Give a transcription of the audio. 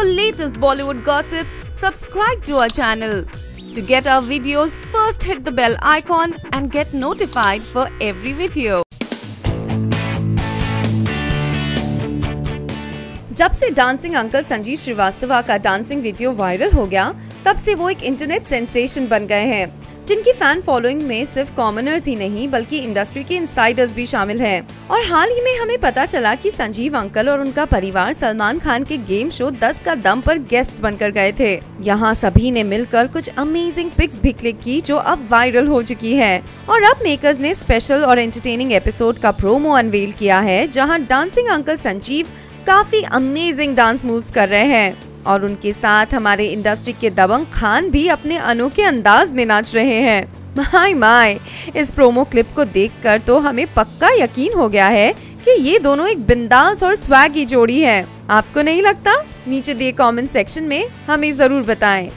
For latest Bollywood gossips, subscribe to our channel. To get our videos, first hit the bell icon and get notified for every video. जब से dancing uncle Sanjeev Srivastava का dancing video viral हो गया तब से वो एक internet sensation बन गए हैं जिनकी फ़ैन फॉलोइंग में सिर्फ़ कॉमनर्स ही नहीं, बल्कि इंडस्ट्री के इंसाइडर्स भी शामिल हैं। और हाल ही में हमें पता चला कि संजीव अंकल और उनका परिवार सलमान खान के गेम शो 10 का दम पर गेस्ट बनकर गए थे। यहाँ सभी ने मिलकर कुछ अमेजिंग पिक्स भी क्लिक की, जो अब वायरल हो चुकी है। और अब मेकर्स ने स्पेशल और एंटरटेनिंग एपिसोड का प्रोमो अनवेल किया है, जहाँ डांसिंग अंकल संजीव काफ़ी अमेजिंग डांस मूव्स कर रहे हैं। और उनके साथ हमारे इंडस्ट्री के दबंग खान भी अपने अनोखे अंदाज में नाच रहे हैं। माय माय, इस प्रोमो क्लिप को देखकर तो हमें पक्का यकीन हो गया है कि ये दोनों एक बिंदास और स्वैगी जोड़ी है। आपको नहीं लगता? नीचे दिए कमेंट सेक्शन में हमें ज़रूर बताएँ।